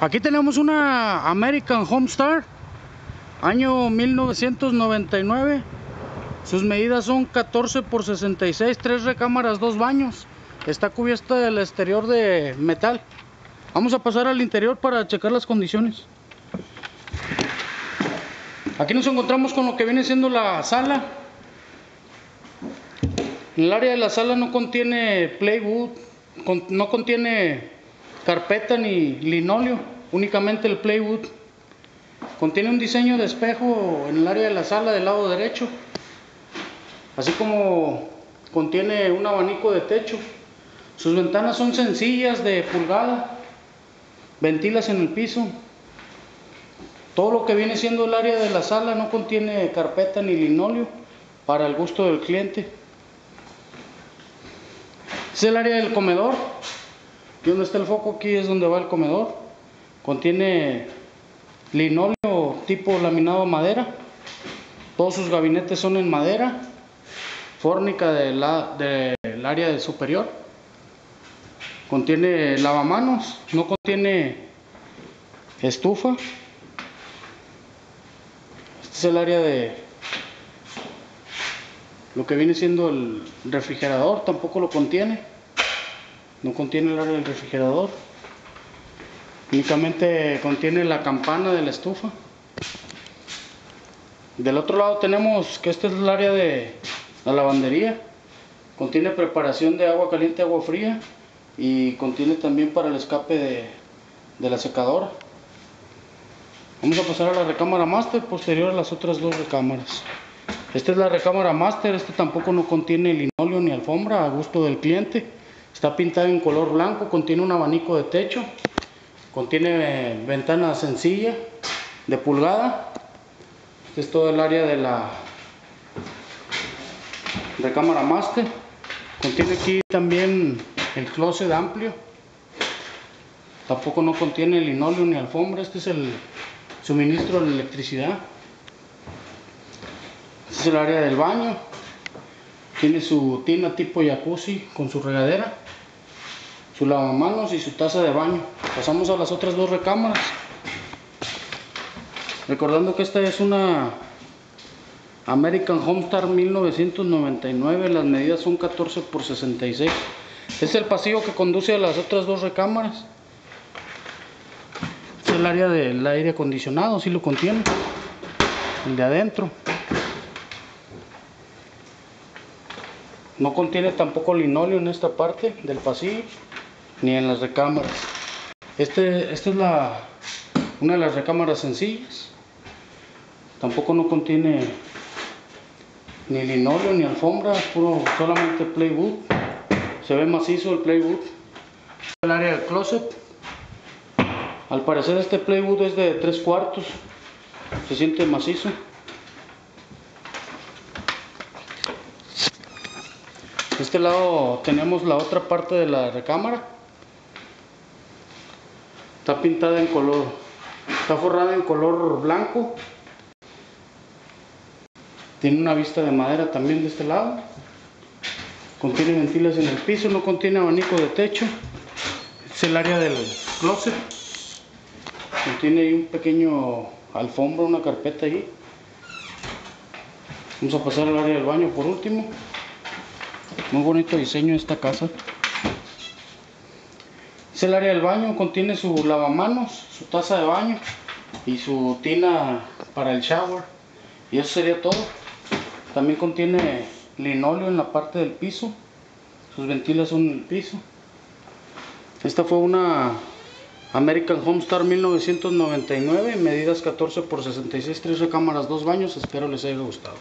Aquí tenemos una American Homestar, año 1999. Sus medidas son 14 por 66, tres recámaras, dos baños. Está cubierta el exterior de metal. Vamos a pasar al interior para checar las condiciones. Aquí nos encontramos con lo que viene siendo la sala. El área de la sala no contiene playwood, no contiene carpeta ni linóleo, únicamente el playwood. Contiene un diseño de espejo en el área de la sala del lado derecho, así como contiene un abanico de techo. Sus ventanas son sencillas de pulgada, ventilas en el piso. Todo lo que viene siendo el área de la sala no contiene carpeta ni linóleo para el gusto del cliente. Es el área del comedor. Y donde está el foco aquí es donde va el comedor. Contiene linóleo tipo laminado madera. Todos sus gabinetes son en madera. Fórnica del área superior. Contiene lavamanos. No contiene estufa. Este es el área de lo que viene siendo el refrigerador. Tampoco lo contiene no contiene el área del refrigerador. Únicamente contiene la campana de la estufa. Del otro lado tenemos que este es el área de la lavandería. Contiene preparación de agua caliente agua fría y contiene también para el escape de, la secadora. Vamos a pasar a la recámara master posterior a las otras dos recámaras. Esta es la recámara master este tampoco no contiene linóleo ni alfombra a gusto del cliente Está pintado en color blanco, contiene un abanico de techo, contiene eh, ventana sencilla de pulgada. Este es todo el área de la recámara master. Contiene aquí también el closet amplio. Tampoco no contiene linóleo ni alfombra. Este es el suministro de electricidad. Este es el área del baño. Tiene su tina tipo jacuzzi con su regadera, su lavamanos y su taza de baño. Pasamos a las otras dos recámaras. Recordando que esta es una American Homestar 1999, las medidas son 14 por 66. Es el pasillo que conduce a las otras dos recámaras. Es el área del aire acondicionado, si lo contiene. El de adentro. No contiene tampoco linóleo en esta parte del pasillo, ni en las recámaras. Este, esta es la, una de las recámaras sencillas. Tampoco no contiene ni linóleo ni alfombra, puro solamente playwood. Se ve macizo el playwood. El área del closet. Al parecer este playwood es de 3 cuartos. Se siente macizo. De este lado tenemos la otra parte de la recámara. Está pintada en color, está forrada en color blanco. Tiene una vista de madera también de este lado. Contiene ventilas en el piso, no contiene abanico de techo. es el área del closet. Contiene ahí un pequeño alfombra, una carpeta ahí. Vamos a pasar al área del baño por último. Muy bonito diseño esta casa. Es el área del baño, contiene su lavamanos, su taza de baño y su tina para el shower. Y eso sería todo. También contiene linóleo en la parte del piso. Sus ventilas son en el piso. Esta fue una American Homestar 1999, medidas 14 por 66, 3 recámaras, 2 baños. Espero les haya gustado.